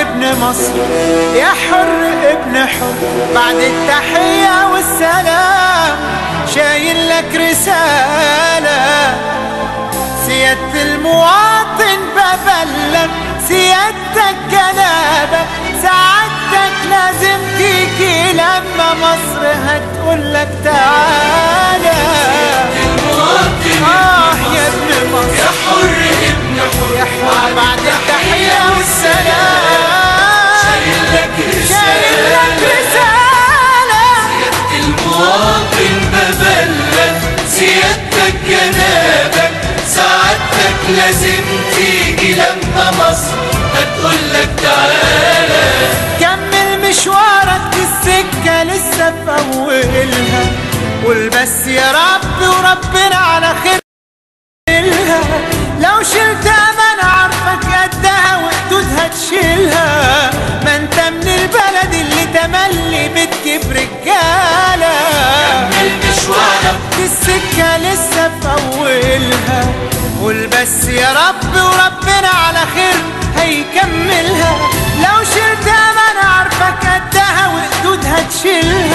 ابن مصر يا حر ابن حر. بعد التحية والسلام شايل لك رسالة. سيادة المواطن ببلغ سيادتك جنابك سعادتك لازم تيجي لما مصر هتقول لك تعالى سيادتك جنابك سعادتك لازم تيجي لما مصر. هتقول لك تعالى. كمل مشوارك في السكة لسه في أولها قول بس يا رب وربنا بس يا رب وربنا على خير هيكملها. لو شلتها ما أنا عارفك قدها وحدودها تشيلها.